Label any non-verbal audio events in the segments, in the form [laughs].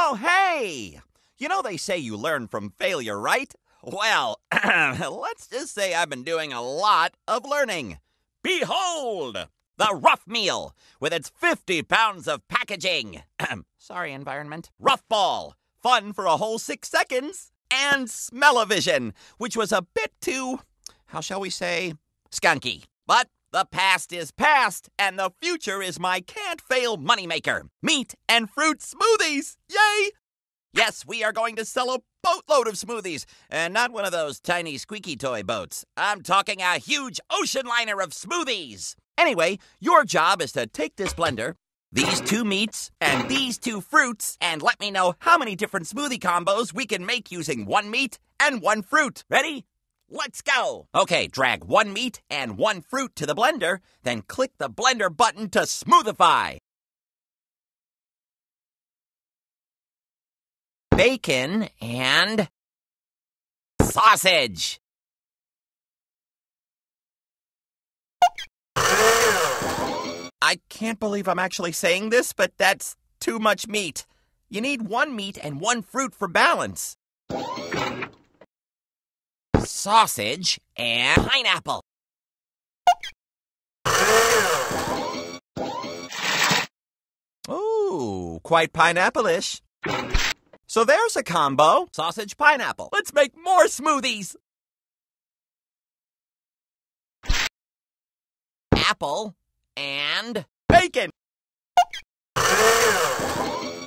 Oh, hey! You know they say you learn from failure, right? Well, [clears throat] let's just say I've been doing a lot of learning. Behold! The Ruff Meal, with its 50 pounds of packaging. [clears throat] Sorry, environment. Ruff Ball, fun for a whole six seconds. And Smell-O-Vision, which was a bit too, how shall we say, skunky. But the past is past, and the future is my can't fail moneymaker meat and fruit smoothies. Yay! Yes, we are going to sell a boatload of smoothies, and not one of those tiny squeaky toy boats. I'm talking a huge ocean liner of smoothies. Anyway, your job is to take this blender, these two meats, and these two fruits, and let me know how many different smoothie combos we can make using one meat and one fruit. Ready? Let's go! Okay, drag one meat and one fruit to the blender, then click the blender button to smoothify. Bacon and sausage. I can't believe I'm actually saying this, but that's too much meat. You need one meat and one fruit for balance sausage, and pineapple. Ooh, quite pineapple-ish. So there's a combo. Sausage, pineapple. Let's make more smoothies. Apple and bacon.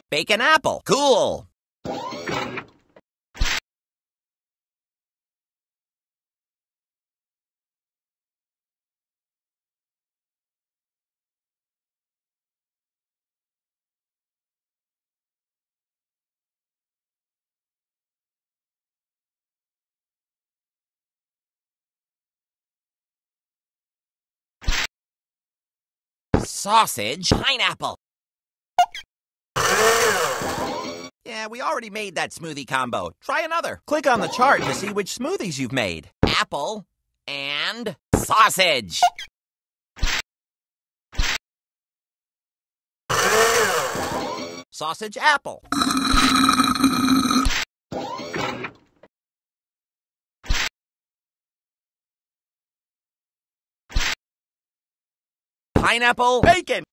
Bacon apple. Cool. Sausage, pineapple. Yeah, we already made that smoothie combo. Try another. Click on the chart to see which smoothies you've made. Apple and sausage. Sausage apple. Pineapple, bacon.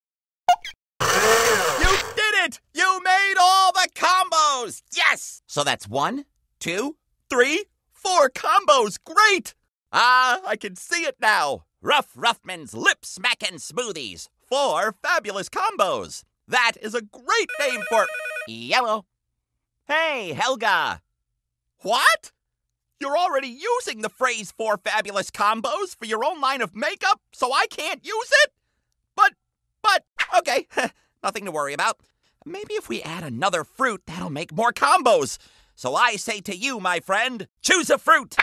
You did it! You made all the combos! Yes! So that's one, two, three, four combos. Great! Ah, I can see it now. Ruff Ruffman's Lip Smackin' Smoothies. Four fabulous combos. That is a great name for yellow. Hey, Helga. What? You're already using the phrase four fabulous combos for your own line of makeup, so I can't use it? Okay, [laughs] nothing to worry about. Maybe if we add another fruit, that'll make more combos. So I say to you, my friend, choose a fruit.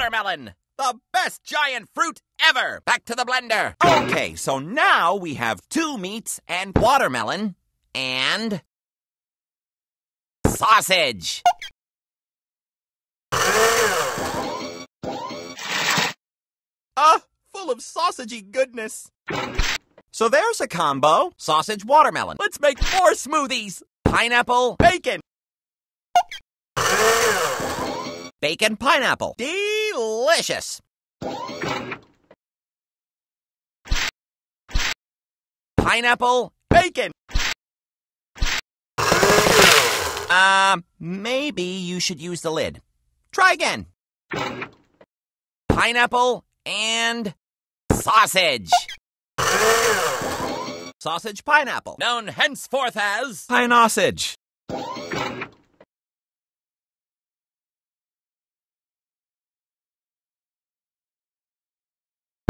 Watermelon! The best giant fruit ever! Back to the blender. Okay, so now we have two meats and watermelon and sausage. Ah, full of sausagey goodness. So there's a combo sausage watermelon. Let's make more smoothies. Pineapple, bacon. Bacon pineapple. Delicious. Pineapple bacon. Uh, maybe you should use the lid. Try again. Pineapple and sausage. Sausage pineapple, known henceforth as Pineausage.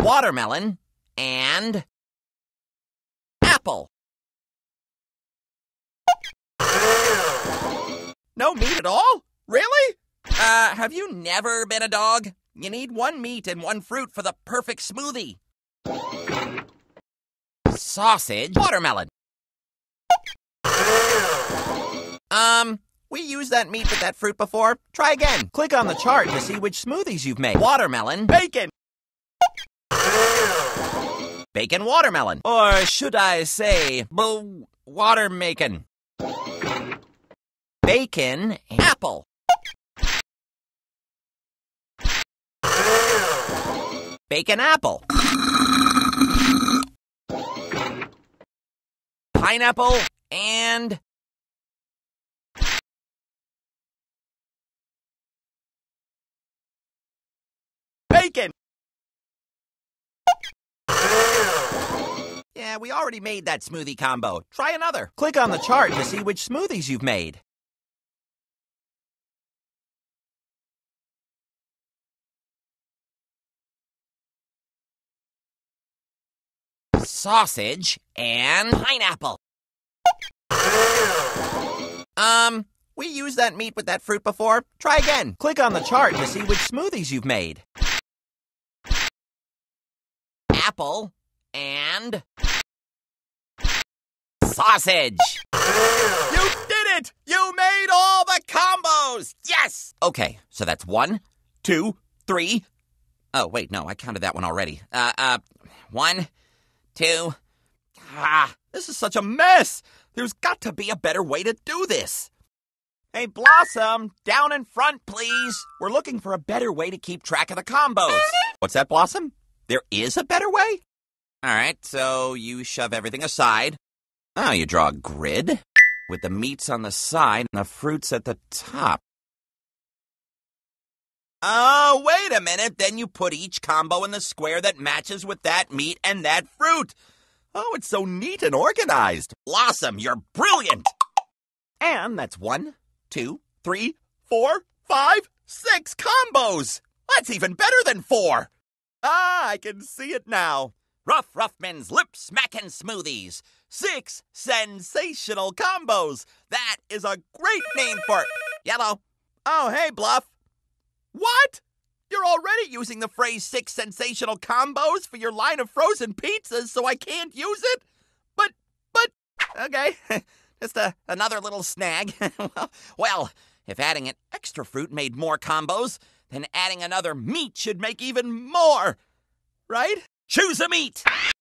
Watermelon, and apple. No meat at all? Really? Uh, have you never been a dog? You need one meat and one fruit for the perfect smoothie. Sausage, watermelon. Um, we used that meat with that fruit before. Try again. Click on the chart to see which smoothies you've made. Watermelon, bacon. Bacon watermelon. Or should I say, b- water making. Bacon apple. Bacon apple. Pineapple and bacon. Yeah, we already made that smoothie combo. Try another. Click on the chart to see which smoothies you've made. Sausage and pineapple. Um, we used that meat with that fruit before. Try again. Click on the chart to see which smoothies you've made. Apple and sausage. You did it! You made all the combos! Yes! Okay, so that's one, two, three. Oh, wait, no, I counted that one already. Uh, uh, one, two. Ah, this is such a mess! There's got to be a better way to do this. Hey, Blossom, down in front, please. We're looking for a better way to keep track of the combos. What's that, Blossom? There is a better way? All right, so you shove everything aside. Oh, you draw a grid with the meats on the side and the fruits at the top. Oh, wait a minute. Then you put each combo in the square that matches with that meat and that fruit. Oh, it's so neat and organized. Blossom, you're brilliant. And that's one, two, three, four, five, six combos. That's even better than four. Ah, I can see it now. Ruff Ruffman's Lip Smackin' Smoothies. Six sensational combos. That is a great name for it. Yellow. Oh, hey, Bluff. What? You're already using the phrase six sensational combos for your line of frozen pizzas, so I can't use it? But, but, okay. [laughs] Just a, another little snag. [laughs] well, if adding an extra fruit made more combos, then adding another meat should make even more. Right? Choose a meat!